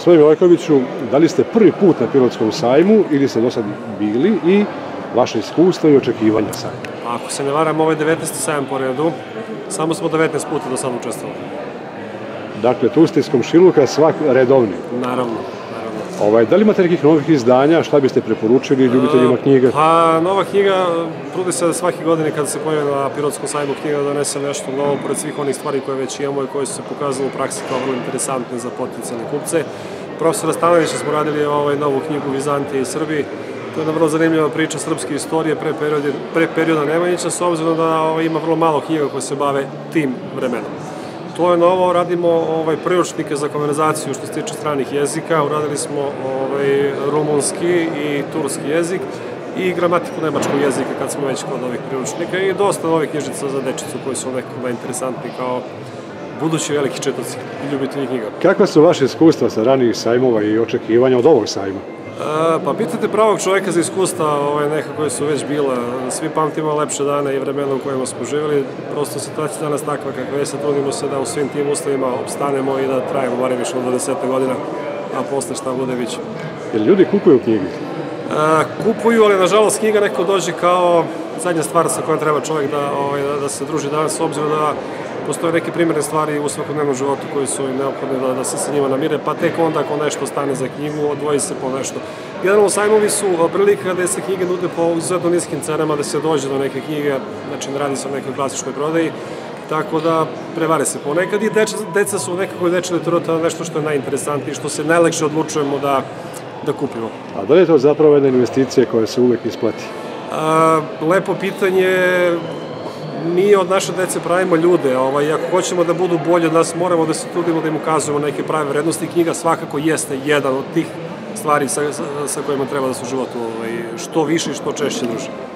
Gospodin Milojkoviću, da li ste prvi put na pilotskom sajmu ili ste do sad bili i vaše iskustvo i očekivanja sajma? Ako se ne varam, ovo je 19. sajam po redu. Samo smo 19 puta do sada učestvovali. Dakle, tu ste iz komšiluka svak redovni. Naravno. Ovaj, da li imate nekih novih izdanja, šta biste preporučili ljubiteljima knjiga? Pa, nova knjiga, trudi se da svake godine kada se pojavi na Pirotskom sajmu knjiga da donese nešto novo, pored svih onih stvari koje već imamo i koje su se pokazale u praksi kao vrlo interesantne za potencijalne kupce. Profesora Stanovića smo radili ovaj, novu knjigu Vizantije i Srbiji. To je jedna vrlo zanimljiva priča srpske istorije pre perioda, pre perioda Nemanjića, s obzirom da ovaj, ima vrlo malo knjiga koje se bave tim vremenom. To je novo, radimo ovaj, priručnike za konverzaciju što se tiče stranih jezika, uradili smo ovaj, rumunski i turski jezik i gramatiku nemačkog jezika kad smo već kod ovih priručnika i dosta novih knjižica za dečicu koji su nekako interesantni kao budući veliki četoci i ljubitelji knjiga. Kakva su vaše iskustva sa ranijih sajmova i očekivanja od ovog sajma? E, pa pitate pravog čoveka za iskustva ovaj, neka koje su već bila. Svi pamtimo lepše dane i vremena u kojima smo živjeli. Prosto situacija danas takva kakva je, sad trudimo se da u svim tim uslovima obstanemo i da trajemo barem više od 20 godina, a posle šta bude biće. Jer ljudi kupuju knjige? E, kupuju, ali nažalost knjiga neko dođe kao zadnja stvar sa kojom treba čovjek da, ovaj, da, da se druži danas, s obzirom da postoje neke primjerne stvari u svakodnevnom životu koji su im neophodne da, da se sa njima namire, pa tek onda ako nešto stane za knjigu, odvoji se po nešto. Generalno sajmovi su prilika da se knjige nude po izuzetno niskim cenama, da se dođe do neke knjige, znači ne radi se o nekoj klasičnoj prodaji, tako da prevare se ponekad i deca, deca su nekako i dečja literatura nešto što je najinteresantnije, što se najlekše odlučujemo da, da kupimo. A da li je to zapravo jedna investicija koja se uvek isplati? A, lepo pitanje, mi od naše dece pravimo ljude, ovaj, ako hoćemo da budu bolji od nas, moramo da se trudimo da im ukazujemo neke prave vrednosti. Knjiga svakako jeste jedan od tih stvari sa, sa, sa kojima treba da se u životu ovaj, što više i što češće druže.